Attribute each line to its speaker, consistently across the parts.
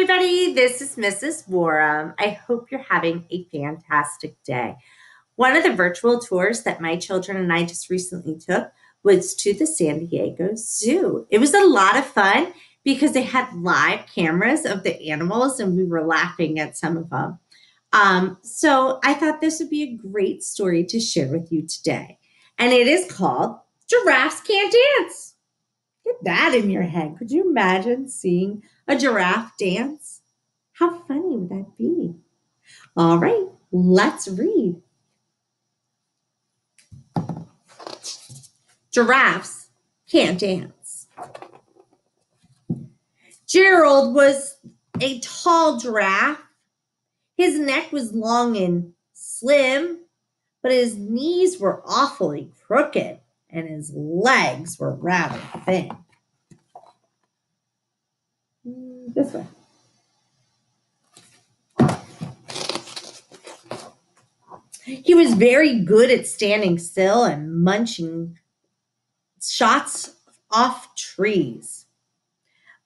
Speaker 1: everybody. This is Mrs. Woram. I hope you're having a fantastic day. One of the virtual tours that my children and I just recently took was to the San Diego Zoo. It was a lot of fun because they had live cameras of the animals and we were laughing at some of them. Um, so I thought this would be a great story to share with you today. And it is called Giraffes Can't Dance. Get that in your head. Could you imagine seeing a giraffe dance? How funny would that be? All right, let's read. Giraffes can't dance. Gerald was a tall giraffe. His neck was long and slim, but his knees were awfully crooked and his legs were rather thin. This way. He was very good at standing still and munching shots off trees.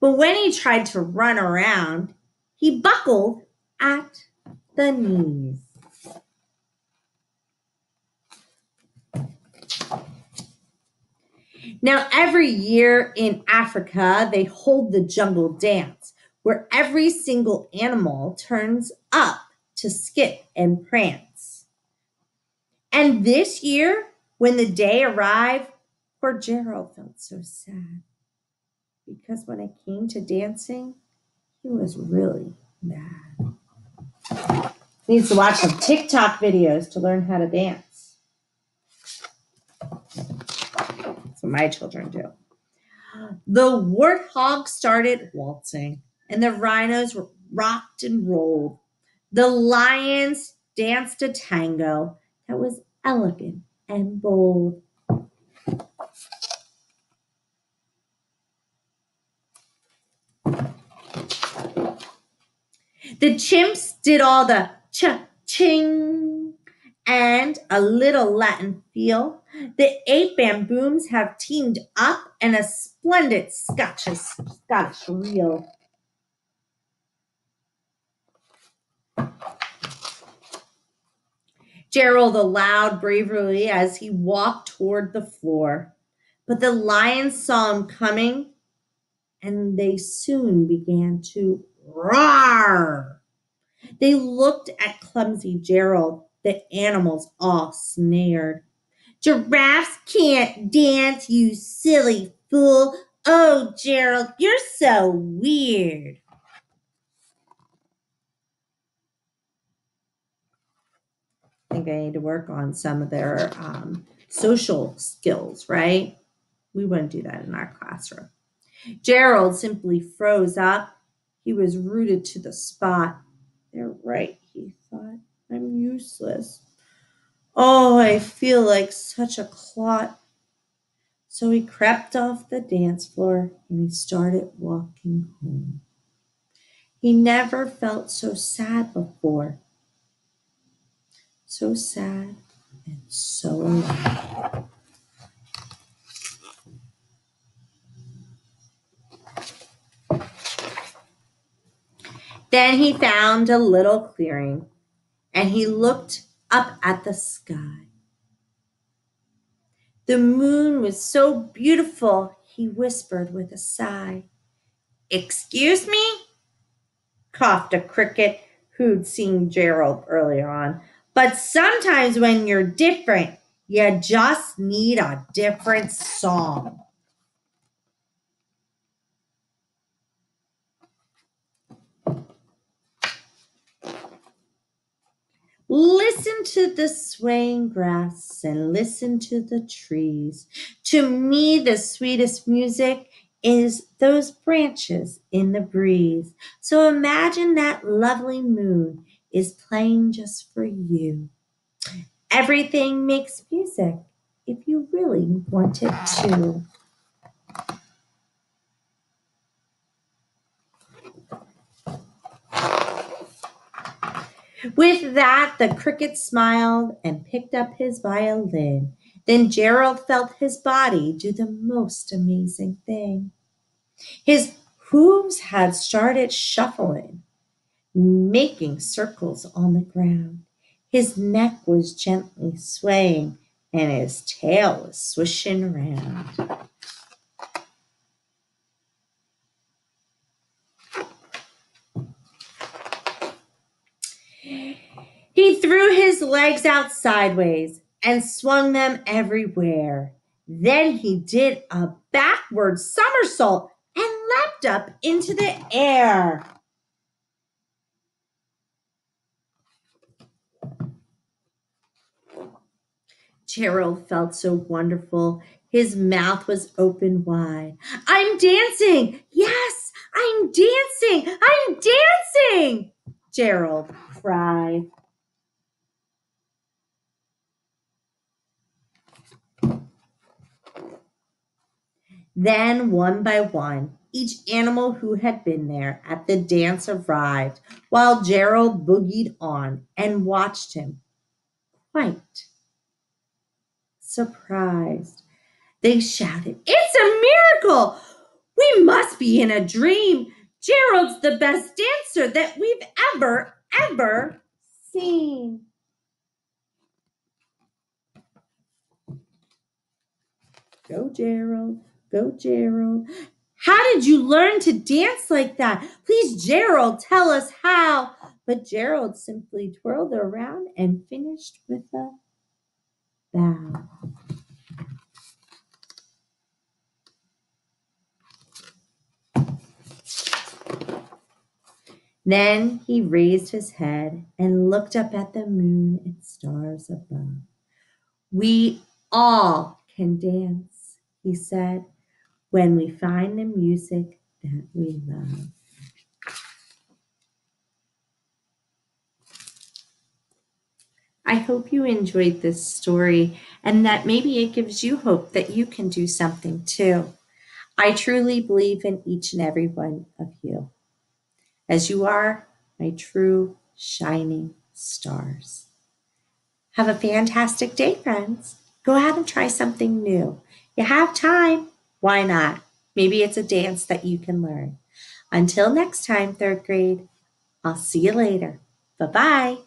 Speaker 1: But when he tried to run around, he buckled at the knees. Now, every year in Africa, they hold the jungle dance where every single animal turns up to skip and prance. And this year, when the day arrived, poor Gerald felt so sad because when it came to dancing, he was really mad. Needs to watch some TikTok videos to learn how to dance. What my children do. The warthog started waltzing, and the rhinos rocked and rolled. The lions danced a tango that was elegant and bold. The chimps did all the cha-ching and a little Latin feel. The eight bamboos have teamed up in a splendid Scottish, Scottish reel. Gerald allowed bravely as he walked toward the floor. But the lions saw him coming, and they soon began to roar. They looked at clumsy Gerald, the animals all snared. Giraffes can't dance, you silly fool. Oh, Gerald, you're so weird. I think I need to work on some of their um, social skills, right? We wouldn't do that in our classroom. Gerald simply froze up. He was rooted to the spot. They're right, he thought. I'm useless. Oh, I feel like such a clot. So he crept off the dance floor and he started walking home. He never felt so sad before. So sad and so alive. Then he found a little clearing and he looked up at the sky. The moon was so beautiful, he whispered with a sigh. Excuse me? coughed a cricket who'd seen Gerald earlier on. But sometimes when you're different, you just need a different song. Listen to the swaying grass and listen to the trees. To me, the sweetest music is those branches in the breeze. So imagine that lovely moon is playing just for you. Everything makes music if you really want it to. With that, the cricket smiled and picked up his violin. Then Gerald felt his body do the most amazing thing. His hooves had started shuffling, making circles on the ground. His neck was gently swaying and his tail was swishing around. He threw his legs out sideways and swung them everywhere. Then he did a backward somersault and leapt up into the air. Gerald felt so wonderful. His mouth was open wide. I'm dancing! Yes, I'm dancing! I'm dancing! Gerald cried. Then, one by one, each animal who had been there at the dance arrived, while Gerald boogied on and watched him, quite surprised. They shouted, It's a miracle! We must be in a dream. Gerald's the best dancer that we've ever, ever seen. Go, Gerald. Go, Gerald. How did you learn to dance like that? Please, Gerald, tell us how. But Gerald simply twirled around and finished with a bow. Then he raised his head and looked up at the moon and stars above. We all can dance, he said when we find the music that we love. I hope you enjoyed this story and that maybe it gives you hope that you can do something too. I truly believe in each and every one of you, as you are my true shining stars. Have a fantastic day, friends. Go out and try something new. You have time. Why not? Maybe it's a dance that you can learn. Until next time, third grade, I'll see you later. Bye bye.